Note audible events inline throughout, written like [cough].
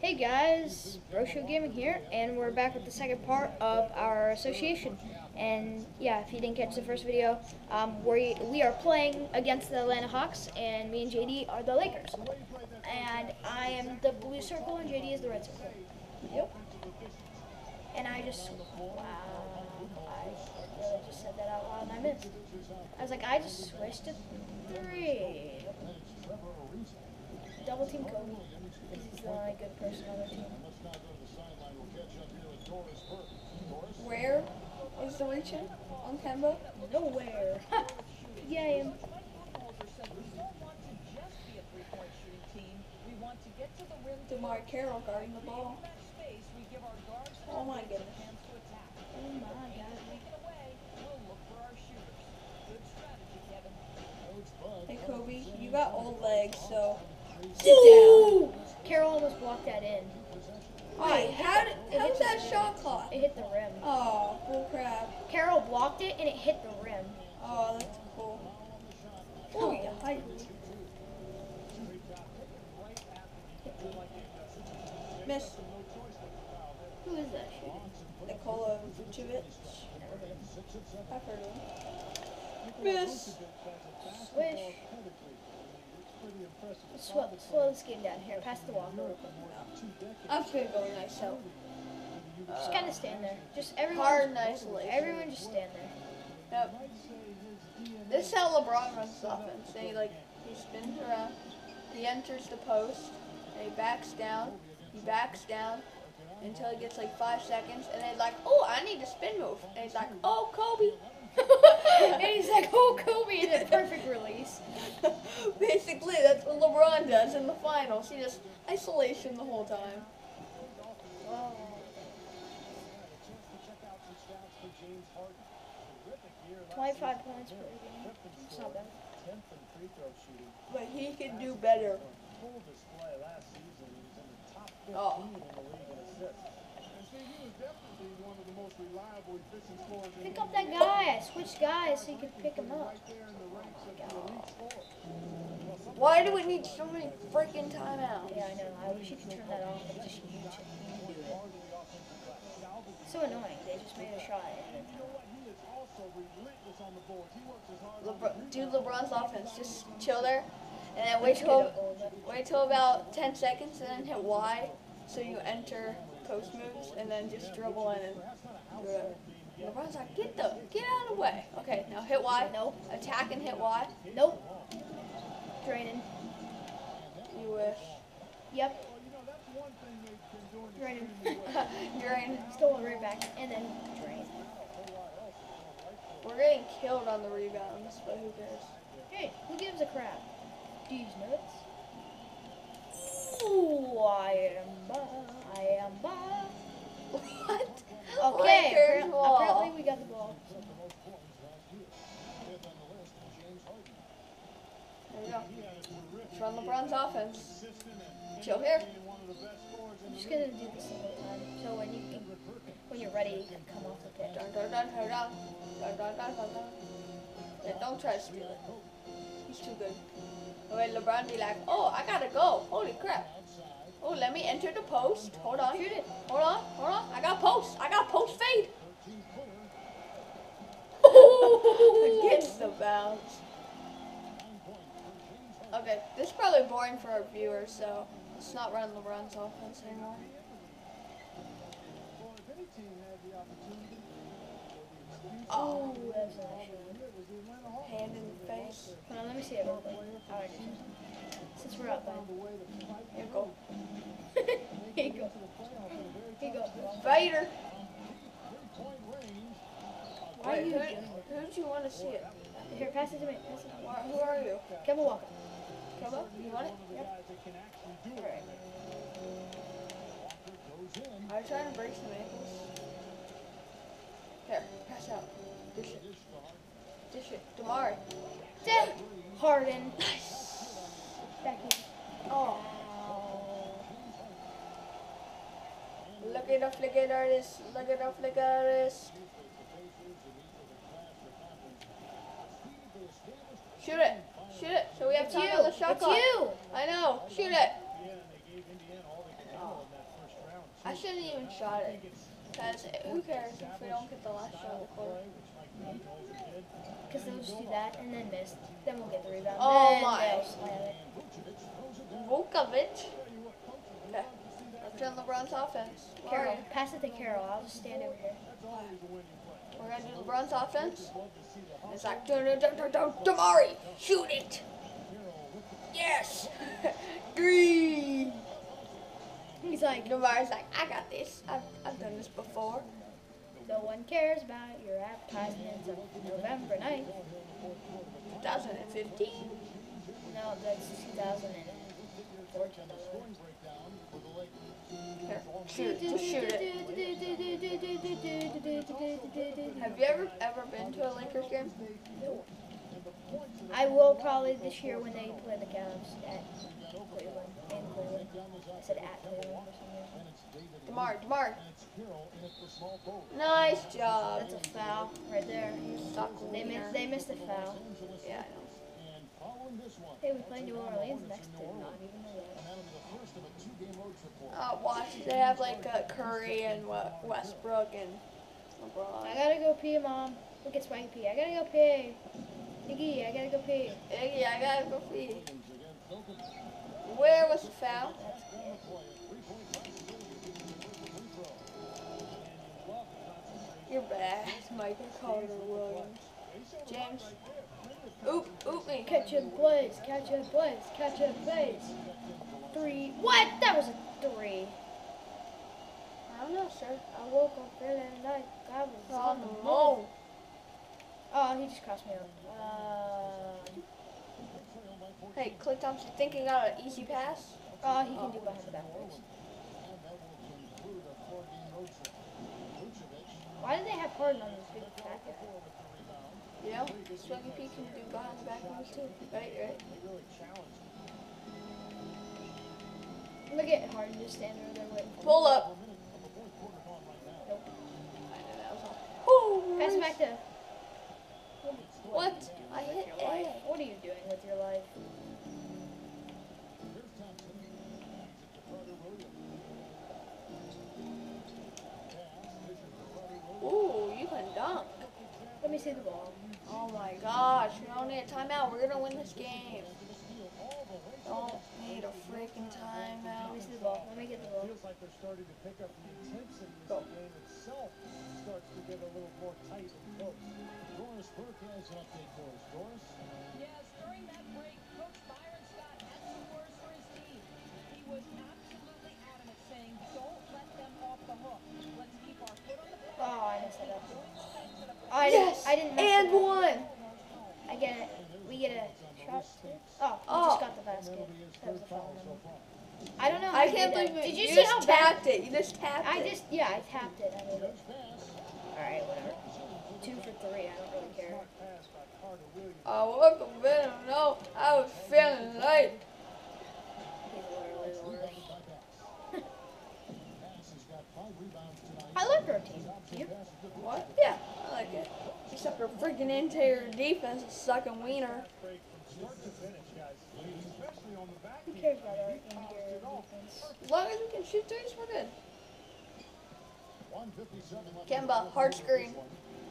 Hey guys, Broshow Gaming here, and we're back with the second part of our association. And yeah, if you didn't catch the first video, um, we we are playing against the Atlanta Hawks, and me and JD are the Lakers. And I am the blue circle, and JD is the red circle. Yep. And I just wow, I really just said that out loud, and I missed. I was like, I just switched to three. Double team Kobe. He's the only good person on the team. Where is the reach in on Kemba? Nowhere. [laughs] am. DeMarre Carroll guarding the ball. Oh my goodness. Oh my god. Hey Kobe, you got old legs, so sit Ooh! Carroll almost blocked that in. down. Wait, how did how that shot clock? It hit the rim. Oh, bull crap. Carroll blocked it and it hit the rim. Oh, that's cool. Oh yeah, I agree. Miss Who is that shooting? Nikola Vucevic. Never heard of him. I've heard of him. Miss. Swish. Slow, this game down here. Pass the wall. I'm just gonna go nice help. Just kind of stand there. Just everyone. Hard. Everyone just stand there. Yep. This is how LeBron runs his offense. They like he spins around, he enters the post, and he backs down, he backs down until he gets like five seconds, and then he's like, oh, I need a spin move, and he's like, oh, Kobe. [laughs] and he's like, oh, Kobe, and a perfect release. [laughs] Basically, that's what LeBron does in the finals. He just isolation the whole time. Oh. 25 points per game. It's not bad. But he can do better. Oh. Pick up that guy. Switch guys so you can pick him up. Why do we need so many freaking timeouts? Yeah, I know. I wish you could turn that off. It's just you can do. So annoying. They just made a shot. And LeBron, do LeBron's offense. Just chill there, and then wait Let's till get a goal, but- wait till about 10 seconds, and then hit Y, so you enter post moves, and then just dribble in and it. LeBron's like, get the get out of the way. Okay, now hit Y. Nope. Attack and hit Y. Nope. Draining. You wish. Yep. Draining. [laughs] Drain. Stole it right back. And then drain. We're getting killed on the rebounds, but who cares? Hey, who gives a crap? You nuts? Ooh, I am ba. I am ba. [laughs] what? Okay, Lakers appar- wall. apparently we got the ball. There we go. Let's run LeBron's offense. Chill here. I'm just gonna do this more time. So when you can, when you're ready, you can come off the pitch. Dun dun dun dun dun dun dun dun dun dun. Yeah, don't try to steal it. He's too good. Wait, LeBron be like, oh, I gotta go. Holy crap. Oh, let me enter the post. Hold on. Shoot it. Hold on. Hold on. I got post. I got post fade. [laughs] Oh. Against the bounce. Okay, this is probably boring for our viewers, so let's not run LeBron's offense anymore. Oh, that's a. Hand in the face. Hold on, let me see it real quick. Since we're up, then. Here you go. [laughs] Here you go. Here you go. Vader. Why are Wait, you who, who did you want to see it? Here, pass it to me. Pass it Who are you? Kemba Walker. Kemba? You want it? Yep. Alright. I'm trying to break some ankles. Here, pass out. Dish it. Dish it. Damari. Dead. Harden. Nice. Becky. Oh. Look at the flick at artist. Look at the flick artist. Shoot it. Shoot it. So we have It's time you. on the shot It's clock. you. I know. Shoot it. I shouldn't even shot it. Cause who cares if we don't get the last shot of the quarter? Because they'll just do that and then miss. Then we'll get the rebound. Oh then my. they'll slam it. Vukovic. Okay. Let's run LeBron's offense. Carroll, pass it to Carroll. I'll just stand over here. We're gonna do LeBron's offense. It's like, dun, dun, dun, dun, dun, Damari, shoot it. Yes. [laughs] Green. He's like, Damari's like, I got this. I've, I've done this before. no one cares about your advertisements of November 9th. 2015. No, that's 2014. Here, shoot. Shoot it. Have you ever ever been to a Lakers game? I will probably this year when they play the Cavs at Cleveland. Cleveland. I said at for some reason. Damar, Damar. Nice job. That's a foul right there. They missed, they missed a foul. Yeah, I know. Hey, we play New Orleans next to not even know that. Uh, watch. They have like uh, Curry and what Westbrook and I gotta go pee, mom. Look at Spike pee. I gotta go pee. Iggy, I gotta go pee. Iggy, I gotta go pee. Where was the foul? You're bad, Michael Carter Williams. James. Oop, oop me. Catch and plays, catch and plays, catch and plays. Three. What? That was a three. I don't know, sir. I woke up early feeling like I was Oh on the move. no. Oh, he just crossed me out. Uh, Hey, Klay Thompson thinking out an easy pass. oh, he can do behind the back. Why do they have Harden on this big guy? You know, Swaggy P can do behind the back moves too. Right, right. Look at Harden just standing over there waiting. Pull up. Nope. I know that was Pass it back to. What? I hit A. What are you doing with your life? Ooh, you can dunk. Let me see the ball. Oh my gosh, we don't need a timeout. We're gonna win this game. Don't need a freaking Let timeout. me see the ball. Let me get the ball. feels like they're starting to pick up the intensity as the game itself starts to get a little more tight and close. Doris Burke has an update for us. Doris? Yes, during that break, Coach Byron Scott had some words for his team. He was absolutely adamant, saying, "Don't let them off the hook. Let's keep our foot on the pedal." Oh, I messed that up. Doing the things that a I didn't. Yes, I didn't mess and one. I get it. We get a shot. Oh, we Oh. just got the basket. That was a foul. I don't know. I can't believe it. Did you, you see just how bad? tapped it. You just tapped I it. I just yeah, I tapped it. I made it. All right, whatever. Two for three. I don't really care. Pass by Carter Williams. I woke up and no, I was feeling light. He's literally the worst. Pass has got five rebounds tonight. I like our team. You? What? Yeah, I like it. Except for freaking interior defense, is sucking wiener. Start to finish, guys. Especially on the back Who cares about our interior defense? As long as we can shoot threes, we're good. 157. Kemba, hard screen.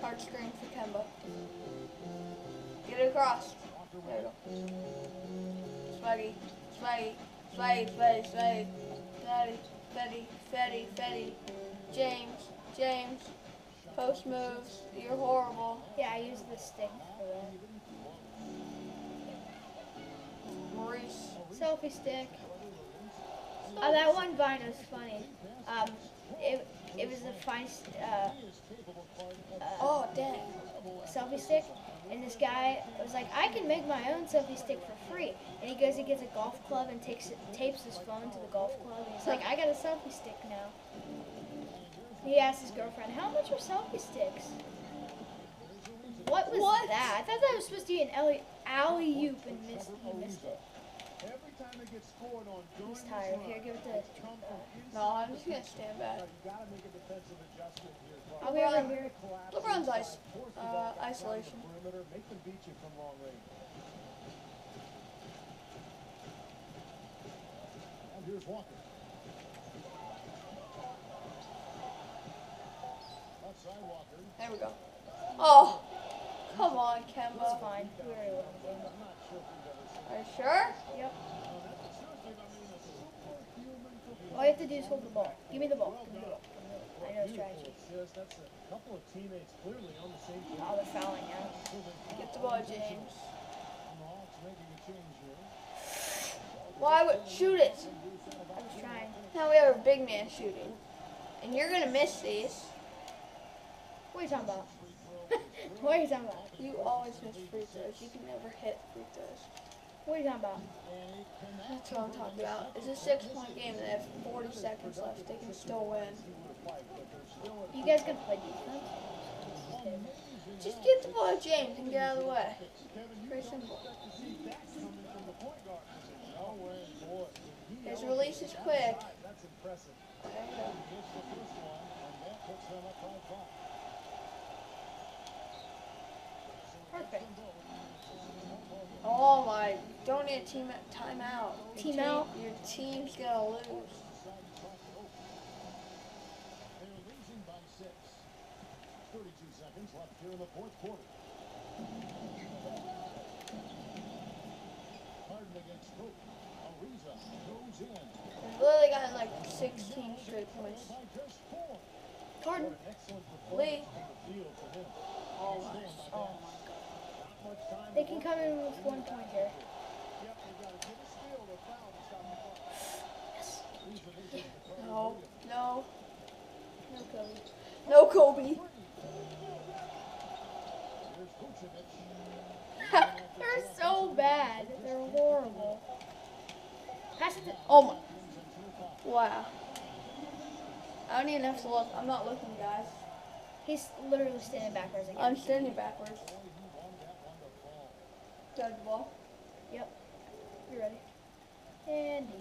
Hard screen for Kemba. Get it across. There we go. Swaggy, swaggy, swaggy, swaggy, swaggy. Fetty, Fetty, Fetty, Fetty. James, James. Post moves. You're horrible. Yeah, I use the stick for that. Maurice. Selfie stick. Oh, that one vine was funny. Um, it it was a fine uh, uh, Oh, dang. selfie stick, and this guy was like, I can make my own selfie stick for free. And he goes, he gets a golf club and takes tapes his phone to the golf club. And he's like, I got a selfie stick now. He asked his girlfriend, how much are selfie sticks? What was What? that? I thought that was supposed to be an alley alley oop and missed. He missed it. Every time they get scored on during He's this tired. run, Here, give it to. come Uh. No, I'm just gonna stand back. You gotta make a defensive adjustment here. Clark. I'll be over here. Collapse LeBron's inside, ice, force the uh, ball outside the isolation. perimeter, make There we go. Oh, come on, It's Kemba. fine. We already won the game. I'm not sure if we've ever seen Are you sure? Yep. I mean, a superhuman performance. All you have to do is hold the ball. Give me the ball. Give me the ball. I know strategy. That's a couple of teammates clearly on the same team. Oh, they're fouling now. Get the ball, James. And the Hawks making a change here. Why would shoot it? I was trying. Now we have a big man shooting, and you're gonna miss these. What are you talking about? [laughs] what are you talking about? You always miss free throws. You can never hit free throws. What are you talking about? That's what I'm talking about. It's a six-point game, and they have 40 seconds left. They can still win. You guys gonna play defense? Just get the ball, to James, and get out of the way. Pretty simple. No. His release is quick. That's impressive. There you go. He gets the first one, and that puts them up by five. Perfect. Oh my! Don't need a team timeout. Your Team team- out? Your team's gonna lose. They're losing by six. 32 seconds left here in the fourth quarter. Harden against Cook. Ariza goes in They've literally gotten like 16 straight points. Harden. Lee. performance from the field for him. Oh my! Oh my! Not much time They can come in with one point here. Yep, they got to get a steal or foul to stop the clock. Ariza misses the call. No! No! No Kobe. No, Kobe. [laughs] They're so bad. They're horrible. Pass it to. Oh my! Wow! I don't even have to look. I'm not looking, guys. He's literally standing backwards again. I'm standing backwards. Dodge the ball. Yep. You ready? And D.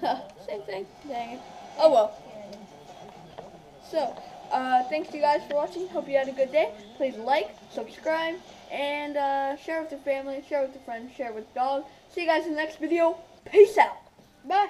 [laughs] Same thing. Dang it. Oh well. So, uh, thanks you guys for watching. Hope you had a good day. Please like, subscribe, and uh, share with your family, share with your friends, share with dog. See you guys in the next video. Peace out. Bye.